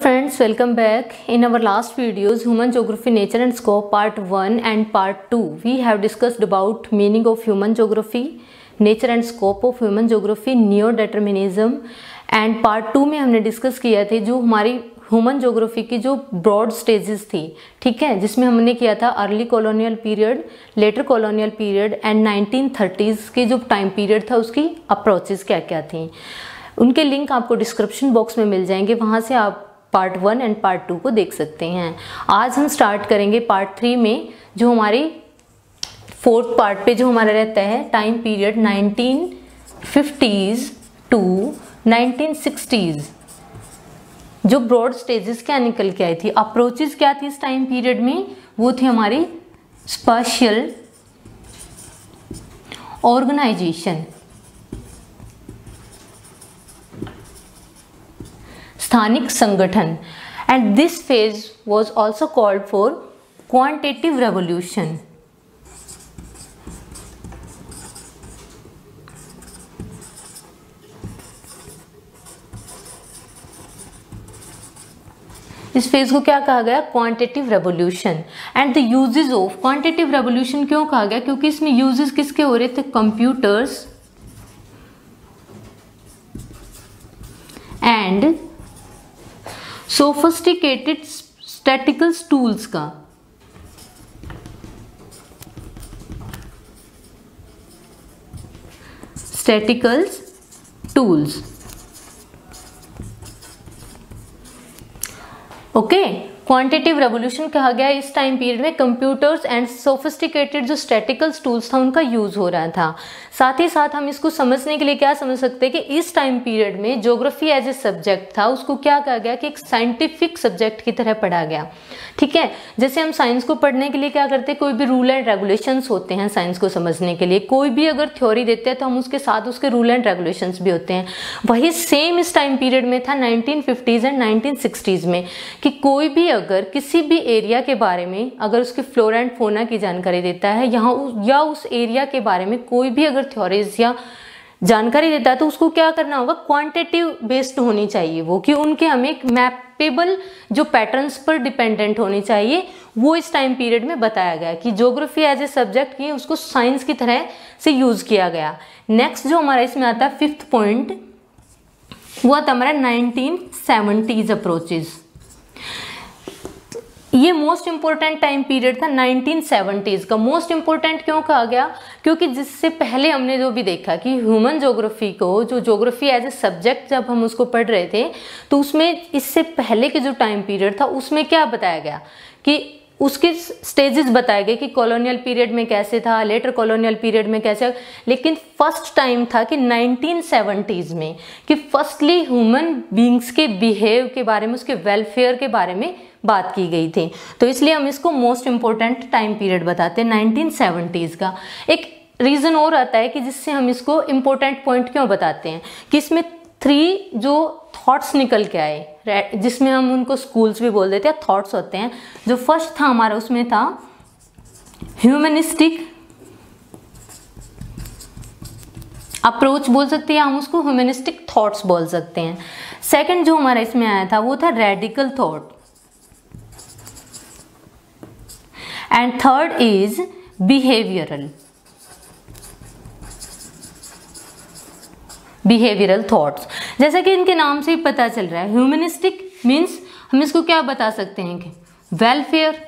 friends welcome back in our last videos human geography nature and scope part 1 and part 2 we have discussed about meaning of human geography nature and scope of human geography neo determinism and part two में हमने discuss किया थे जो हमारी human geography की जो broad stages थी ठीक है जिसमें हमने किया था early colonial period later colonial period and nineteen thirties के जो टाइम पीरियड था उसकी अप्रोचेस क्या क्या थी उनके लिंक आपको डिस्क्रिप्शन बॉक्स में मिल जाएँगे वहाँ से आप part one and part two को देख सकते हैं। आज हम स्टार्ट करेंगे पार्ट थ्री में, जो हमारी फोर्थ पार्ट पे जो हमारा रहता है time period nineteen fifties to nineteen sixties जो ब्रॉड स्टेजेस क्या निकल के आई थी अप्रोचेस क्या थी इस टाइम पीरियड में, वो थी हमारी स्पेशल ऑर्गेनाइजेशन स्थानिक संगठन. And this phase was also called for quantitative revolution इस फ़ेज़ को क्या कहा गया? Quantitative revolution and the uses of quantitative revolution क्यों कहा गया? क्योंकि इसमें यूजेस किसके हो रहे थे? Computers and sophisticated statical tools का। Staticals tools okay quantitative revolution कहा गया इस टाइम पीरियड में कंप्यूटर्स एंड सोफिस्टिकेटेड जो स्टैटिकल टूल्स था, उनका यूज़ हो रहा था। साथ ही साथ हम इसको समझने के लिए क्या समझ सकते हैं कि इस टाइम पीरियड में ज्योग्राफी एज ए सब्जेक्ट था, उसको क्या कहा गया कि एक साइंटिफिक सब्जेक्ट की तरह पढ़ा गया। ठीक है? जैसे हम साइंस को पढ़ने के लिए क्या करते हैं? कोई भी रूल एंड रेगुलेशंस होते हैं साइंस को समझने के लिए। कोई भी अगर थ्योरी देते हैं तो हम उसके साथ उसके रूल एंड रेगुलेशंस भी होते हैं। वही सेम इस टाइम पीरियड में था नाइनटीन एंड नाइनटीन में, कि कोई भी अगर किसी भी एरिया के बारे में अगर उसके फ्लोरा एंड फोना की जानकारी देता है, यहाँ या उस एरिया के बारे में कोई भी अगर थ्योरीज या जानकारी देता है तो उसको क्या करना होगा? क्वांटिटिव बेस्ड होनी चाहिए वो, कि उनके हमें एक मैपेबल जो पैटर्न्स पर डिपेंडेंट होनी चाहिए, वो इस टाइम पीरियड में बताया गया कि ज्योग्राफी एज ए सब्जेक्ट की उसको साइंस की तरह से यूज़ किया गया। नेक्स्ट जो हमारा इसमें आता है फिफ्थ पॉइंट वो आता हमारा नाइनटीन सेवेंटीज अप्रोचेज़ ये मोस्ट इंपॉर्टेंट टाइम पीरियड था 1970s का। मोस्ट इंपॉर्टेंट क्यों कहा गया? क्योंकि जिससे पहले हमने जो भी देखा कि ह्यूमन ज्योग्राफी को, जो ज्योग्राफी एज ए सब्जेक्ट जब हम उसको पढ़ रहे थे तो उसमें इससे पहले के जो टाइम पीरियड था, उसमें क्या बताया गया? कि उसके स्टेजेस बताए गए कि कॉलोनियल पीरियड में कैसे था लेटर कॉलोनियल पीरियड में कैसे लेकिन फ़र्स्ट टाइम था कि 1970s में कि फर्स्टली ह्यूमन बींग्स के बिहेव के बारे में, उसके वेलफेयर के बारे में बात की गई थी। तो इसलिए हम इसको मोस्ट इंपॉर्टेंट टाइम पीरियड बताते हैं नाइनटीन का। एक रीज़न और आता है कि जिससे हम इसको इम्पोर्टेंट पॉइंट क्यों बताते हैं कि इसमें थ्री जो थॉट्स निकल के आए जिसमें हम उनको स्कूल्स भी बोल देते हैं थॉट्स होते हैं, जो फ़र्स्ट था हमारा, उसमें था ह्यूमनिस्टिक अप्रोच बोल सकते हैं हम उसको ह्यूमनिस्टिक थॉट्स बोल सकते हैं। सेकंड जो हमारा इसमें आया था, वो था radical thought and third is behavioural behavioural thoughts जैसा कि इनके नाम से ही पता चल रहा है ह्यूमनिस्टिक मीन्स हम इसको क्या बता सकते हैं कि वेलफेयर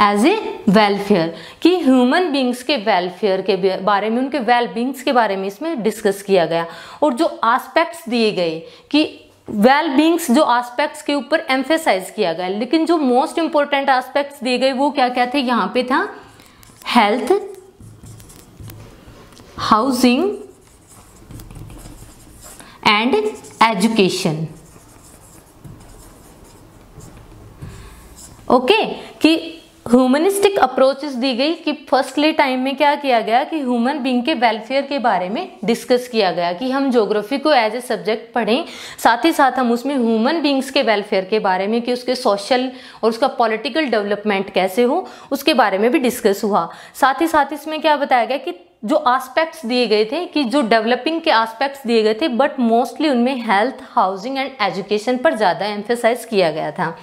एज ए वेलफेयर कि ह्यूमन बींग्स के वेलफेयर के बारे में, उनके वेल बींग्स के बारे में इसमें डिस्कस किया गया। और जो आस्पेक्ट्स दिए गए कि वेल बींग्स जो आस्पेक्ट्स के ऊपर एम्फेसाइज किया गया लेकिन जो मोस्ट इंपॉर्टेंट एस्पेक्ट्स दिए गए, वो क्या क्या थे? यहाँ पे था health housing and education okay कि ह्यूमनिस्टिक अप्रोचेस दी गई कि फर्स्टली टाइम में क्या किया गया कि ह्यूमन बींग के वेलफेयर के बारे में डिस्कस किया गया कि हम ज्योग्राफी को एज ए सब्जेक्ट पढ़ें। साथ ही साथ हम उसमें ह्यूमन बींग्स के वेलफेयर के बारे में कि उसके सोशल और उसका पॉलिटिकल डेवलपमेंट कैसे हो, उसके बारे में भी डिस्कस हुआ। साथ ही साथ इसमें क्या बताया गया कि जो एस्पेक्ट्स दिए गए थे, कि जो डेवलपिंग के एस्पेक्ट्स दिए गए थे बट मोस्टली उनमें हेल्थ हाउसिंग एंड एजुकेशन पर ज़्यादा एम्फेसाइज किया गया था।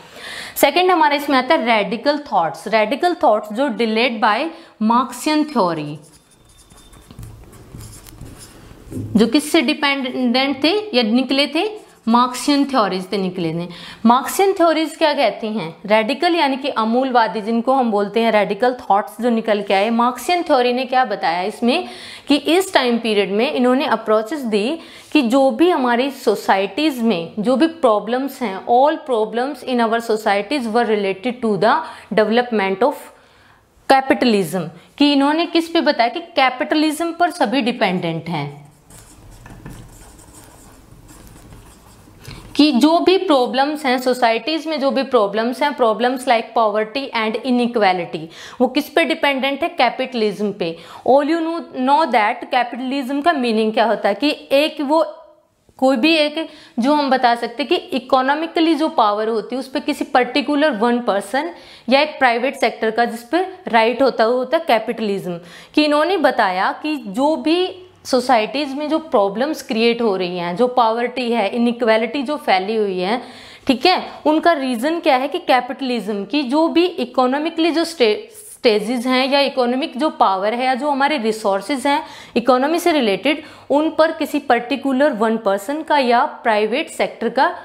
सेकेंड हमारे इसमें आता है रेडिकल थॉट्स रेडिकल थॉट्स जो डिलेड बाय मार्क्सियन थ्योरी जो किससे डिपेंडेंट थे या निकले थे? मार्क्सियन थ्योरीज से निकले थे मार्क्सियन थ्योरीज क्या कहती हैं? रेडिकल यानी कि अमूलवादी, जिनको हम बोलते हैं रेडिकल थॉट्स जो निकल के आए। मार्क्सियन थ्योरी ने क्या बताया इसमें? कि इस टाइम पीरियड में इन्होंने अप्रोचेस दी कि जो भी हमारी सोसाइटीज़ में जो भी प्रॉब्लम्स हैं all problems in our societies were related to the development of capitalism कि इन्होंने किस पे बताया कि कैपिटलिज्म पर सभी डिपेंडेंट हैं। कि जो भी प्रॉब्लम्स हैं सोसाइटीज़ में जो भी प्रॉब्लम्स हैं problems like poverty and inequality वो किस पे डिपेंडेंट है? कैपिटलिज्म पे। All you know know that capitalism का मीनिंग क्या होता है? कि एक वो कोई भी एक जो हम बता सकते कि इकोनॉमिकली जो पावर होती है, उस पर किसी पर्टिकुलर वन पर्सन या एक प्राइवेट सेक्टर का जिस पर राइट होता है वो होता है कैपिटलिज्म कि इन्होंने बताया कि जो भी सोसाइटीज़ में जो प्रॉब्लम्स क्रिएट हो रही हैं, जो पावर्टी है इनक्वेलिटी जो फैली हुई है, ठीक है, उनका रीज़न क्या है कि कैपिटलिज्म की जो भी इकोनॉमिकली जो स्टेजेस हैं या इकोनॉमिक जो पावर है या जो हमारे रिसोर्सेज हैं, इकोनॉमी से रिलेटेड, उन पर किसी पर्टिकुलर वन पर्सन का या प्राइवेट सेक्टर का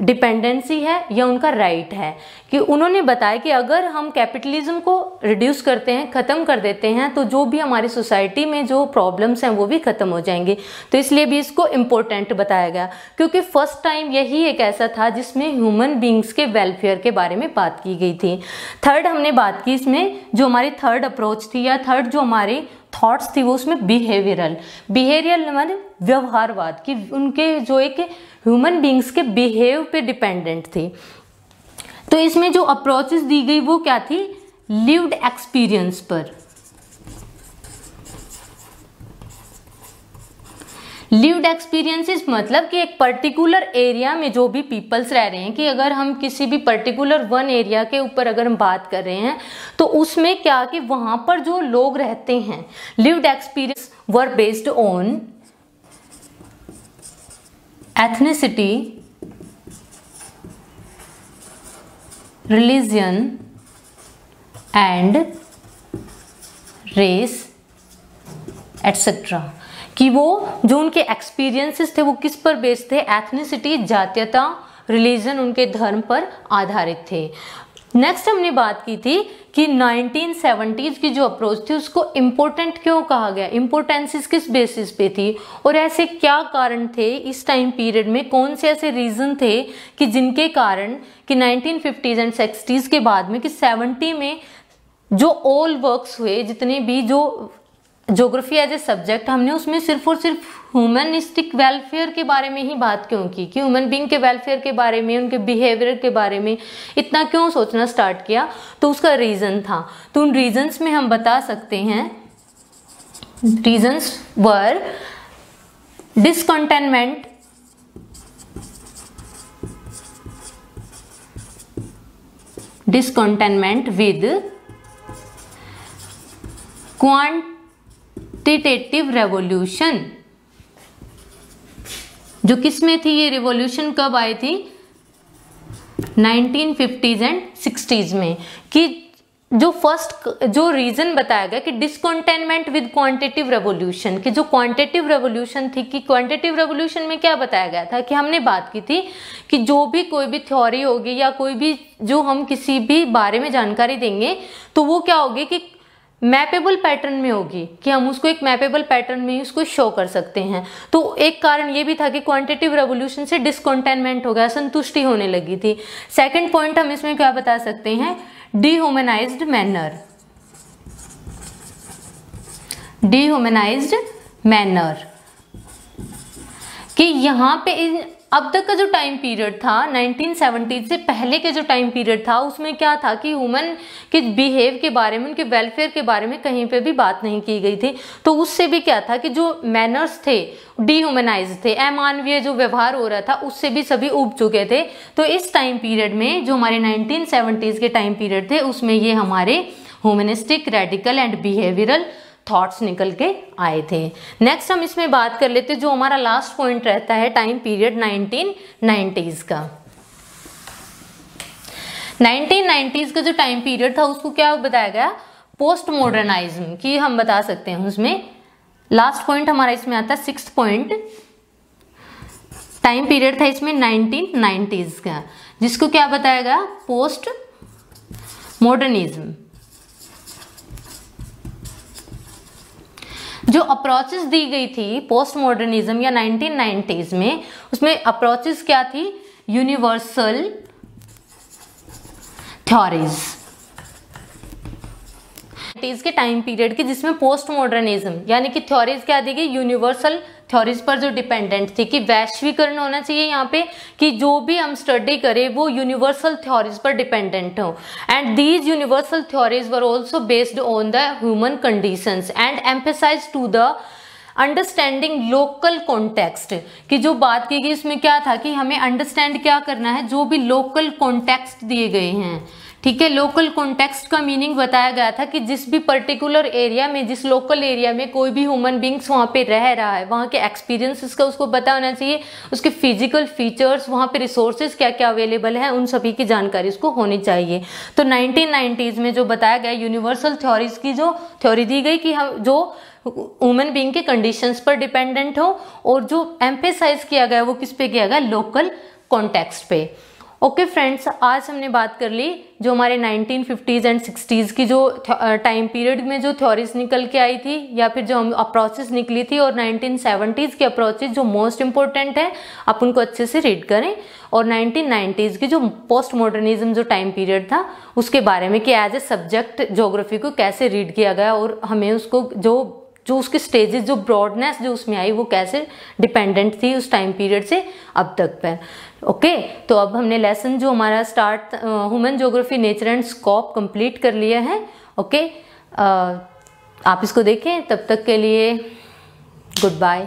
डिपेंडेंसी है या उनका राइट है। कि उन्होंने बताया कि अगर हम कैपिटलिज्म को रिड्यूस करते हैं, ख़त्म कर देते हैं तो जो भी हमारी सोसाइटी में जो प्रॉब्लम्स हैं, वो भी ख़त्म हो जाएँगे। तो इसलिए भी इसको इम्पोर्टेंट बताया गया। क्योंकि फ़र्स्ट टाइम यही एक ऐसा था जिसमें ह्यूमन बींग्स के वेलफेयर के बारे में बात की गई थी। थर्ड हमने बात की इसमें, जो हमारी थर्ड अप्रोच थी या थर्ड जो हमारी थॉट्स थी, वो उसमें बिहेवियरल बिहेवियरल मतलब व्यवहारवाद, कि उनके जो एक ह्यूमन बींग्स के बिहेव पे डिपेंडेंट थे। तो इसमें जो अप्रोचेस दी गई वो क्या थी? लिव्ड एक्सपीरियंस पर। लिव्ड एक्सपीरियंसेस मतलब कि एक पर्टिकुलर एरिया में जो भी पीपल्स रह रहे हैं, कि अगर हम किसी भी पर्टिकुलर वन एरिया के ऊपर अगर हम बात कर रहे हैं तो उसमें क्या कि वहाँ पर जो लोग रहते हैं lived experience were based on ethnicity religion and race etcetera कि वो जो उनके एक्सपीरियंसेस थे, वो किस पर बेस्ड थे? एथनिसिटी जातीयता रिलीजन उनके धर्म पर आधारित थे। नेक्स्ट हमने बात की थी कि 1970s की जो अप्रोच थी, उसको इम्पोर्टेंट क्यों कहा गया? इम्पोर्टेंसिस किस बेसिस पे थी? और ऐसे क्या कारण थे इस टाइम पीरियड में? कौन से ऐसे रीज़न थे कि जिनके कारण कि 1950s एंड 60s के बाद में कि 70 में जो ऑल वर्क्स हुए, जितने भी जो जोग्राफी एज ए सब्जेक्ट हमने उसमें सिर्फ़ और सिर्फ़ ह्यूमनिस्टिक वेलफेयर के बारे में ही बात क्यों की? कि ह्यूमन बींग के वेलफेयर के बारे में, उनके बिहेवियर के बारे में इतना क्यों सोचना स्टार्ट किया? तो उसका रीज़न था। तो उन रीजंस में हम बता सकते हैं। Reasons were discontentment discontentment with quant quantitative revolution जो किसमें थी ये रिवॉल्यूशन कब आई थी? 1950s एंड 60s में। कि जो फ़र्स्ट जो रीजन बताया गया कि डिसकॉन्टेनमेंट विद क्वांटिटिव रेवोल्यूशन कि जो क्वांटिटिव रेवोल्यूशन थी कि क्वांटिटिव रेवोल्यूशन में क्या बताया गया था? कि हमने बात की थी कि जो भी कोई भी थ्योरी होगी या कोई भी जो हम किसी भी बारे में जानकारी देंगे तो वो क्या होगी कि मैपेबल पैटर्न में होगी कि हम उसको एक मैपेबल पैटर्न में उसको शो कर सकते हैं। तो एक कारण ये भी था कि क्वांटिटिव रेवोल्यूशन से डिसकॉन्टेनमेंट हो गया, संतुष्टि होने लगी थी। सेकंड पॉइंट हम इसमें क्या बता सकते हैं? डिह्यूमेनाइज मैनर डिह्यूमेनाइज मैनर कि यहाँ पे इन, अब तक का जो टाइम पीरियड था 1970 से पहले के जो टाइम पीरियड था, उसमें क्या था कि ह्यूमन के बिहेव के बारे में, उनके वेलफेयर के बारे में कहीं पे भी बात नहीं की गई थी। तो उससे भी क्या था कि जो मैनर्स थे डीह्यूमनाइज थे, अमानवीय जो व्यवहार हो रहा था, उससे भी सभी उब चुके थे। तो इस टाइम पीरियड में जो हमारे नाइनटीन के टाइम पीरियड थे, उसमें ये हमारे humanistic radical and behavioural thoughts निकल के आए थे। नेक्स्ट हम इसमें बात कर लेते जो हमारा लास्ट पॉइंट रहता है टाइम पीरियड नाइनटीन नाइन्टीज का। 1990s का जो टाइम पीरियड था, उसको क्या बताया गया? पोस्ट मॉडर्नाइज्म की हम बता सकते हैं उसमें। लास्ट पॉइंट हमारा इसमें आता है सिक्स पॉइंट टाइम पीरियड था इसमें 1990s का। जिसको क्या बताया गया? पोस्ट मॉडर्निज्म जो अप्रोचेस दी गई थी पोस्ट मॉडर्निज्म या 1990s में, उसमें अप्रोचेस क्या थी? यूनिवर्सल थ्योरीज के टाइम पीरियड की जिसमें पोस्ट मॉडर्निज्म यानी कि थ्योरीज क्या दी गई? यूनिवर्सल थ्योरीज पर जो डिपेंडेंट थी कि वैश्वीकरण होना चाहिए यहाँ पे कि जो भी हम स्टडी करें, वो यूनिवर्सल थ्योरीज पर डिपेंडेंट हो। And these universal theories were also based on the human conditions and emphasise to the understanding local context की जो बात की गई इसमें क्या था कि हमें अंडरस्टैंड क्या करना है, जो भी लोकल कॉन्टेक्स्ट दिए गए हैं। ठीक है लोकल कॉन्टेक्स्ट का मीनिंग बताया गया था कि जिस भी पर्टिकुलर एरिया में, जिस लोकल एरिया में कोई भी ह्यूमन बींग्स वहाँ पे रह रहा है, वहाँ के एक्सपीरियंसेस का उसको पता होना चाहिए, उसके फ़िज़िकल फीचर्स वहाँ पे रिसोर्सेज क्या क्या अवेलेबल है, उन सभी की जानकारी उसको होनी चाहिए। तो नाइनटीन में जो बताया गया यूनिवर्सल थ्योरीज की जो थ्योरी दी गई कि हम, जो वुमेन बींग के कंडीशंस पर डिपेंडेंट हो और जो एम्फेसाइज किया गया वो किस पे किया गया? लोकल कॉन्टेक्स्ट पे। ओके okay फ्रेंड्स आज हमने बात कर ली जो हमारे 1950s एंड 60s की जो टाइम पीरियड में जो थ्योरीज निकल के आई थी या फिर जो अप्रोचेस निकली थी और 1970s की अप्रोचेस जो मोस्ट इंपॉर्टेंट है, आप उनको अच्छे से रीड करें। और 1990s की जो पोस्ट मॉडर्निज्म जो टाइम पीरियड था, उसके बारे में कि एज ए सब्जेक्ट जोग्राफी को कैसे रीड किया गया और हमें उसको जो जो उसके स्टेजेस जो ब्रॉडनेस जो उसमें आई, वो कैसे डिपेंडेंट थी उस टाइम पीरियड से अब तक पर। ओके? तो अब हमने लेसन जो हमारा start human geography nature and scope complete कर लिया है, ओके? आप इसको देखें, तब तक के लिए गुड बाय